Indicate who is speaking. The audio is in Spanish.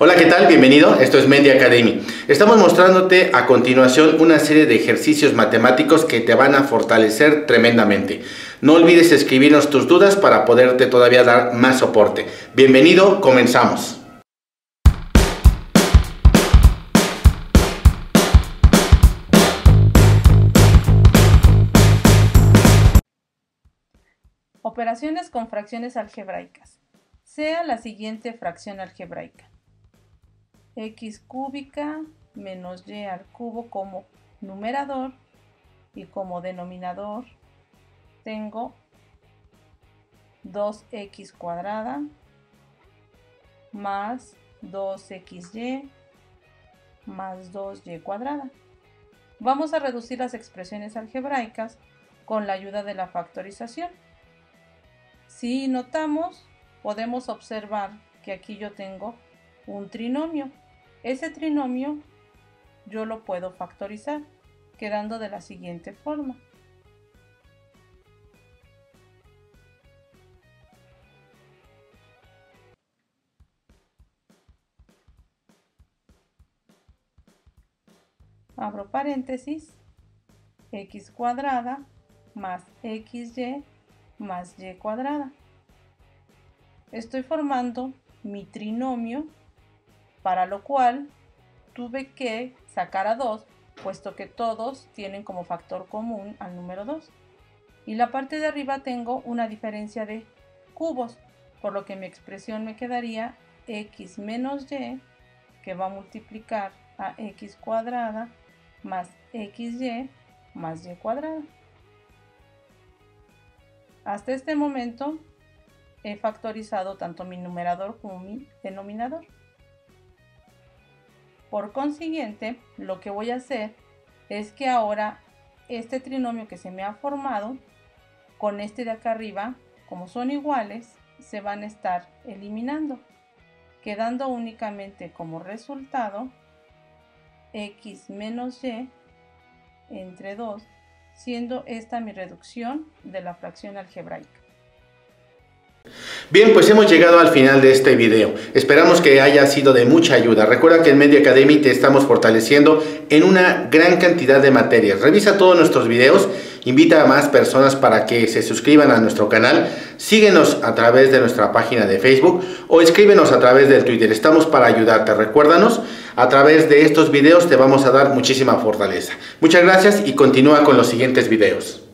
Speaker 1: Hola, ¿qué tal? Bienvenido. Esto es Media Academy. Estamos mostrándote a continuación una serie de ejercicios matemáticos que te van a fortalecer tremendamente. No olvides escribirnos tus dudas para poderte todavía dar más soporte. Bienvenido, comenzamos.
Speaker 2: Operaciones con fracciones algebraicas. Sea la siguiente fracción algebraica x cúbica menos y al cubo como numerador y como denominador tengo 2x cuadrada más 2xy más 2y cuadrada. Vamos a reducir las expresiones algebraicas con la ayuda de la factorización. Si notamos, podemos observar que aquí yo tengo un trinomio ese trinomio yo lo puedo factorizar, quedando de la siguiente forma. Abro paréntesis, x cuadrada más xy más y cuadrada. Estoy formando mi trinomio para lo cual tuve que sacar a 2, puesto que todos tienen como factor común al número 2. Y la parte de arriba tengo una diferencia de cubos, por lo que mi expresión me quedaría x menos y, que va a multiplicar a x cuadrada más xy más y cuadrada. Hasta este momento he factorizado tanto mi numerador como mi denominador. Por consiguiente, lo que voy a hacer es que ahora este trinomio que se me ha formado con este de acá arriba, como son iguales, se van a estar eliminando, quedando únicamente como resultado x menos y entre 2, siendo esta mi reducción de la fracción algebraica.
Speaker 1: Bien, pues hemos llegado al final de este video. Esperamos que haya sido de mucha ayuda. Recuerda que en Media Academy te estamos fortaleciendo en una gran cantidad de materias. Revisa todos nuestros videos, invita a más personas para que se suscriban a nuestro canal, síguenos a través de nuestra página de Facebook o escríbenos a través del Twitter. Estamos para ayudarte. Recuérdanos, a través de estos videos te vamos a dar muchísima fortaleza. Muchas gracias y continúa con los siguientes videos.